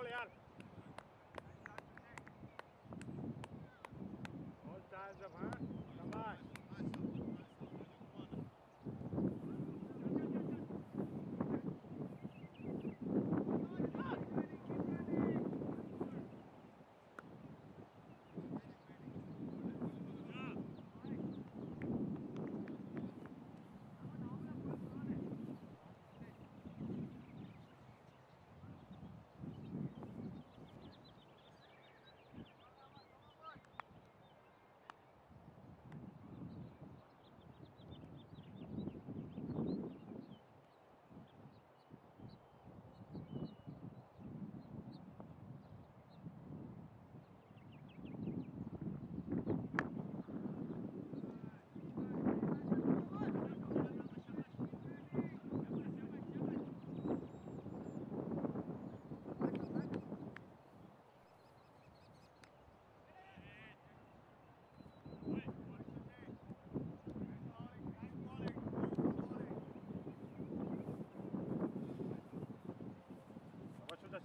golear.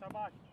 собаки.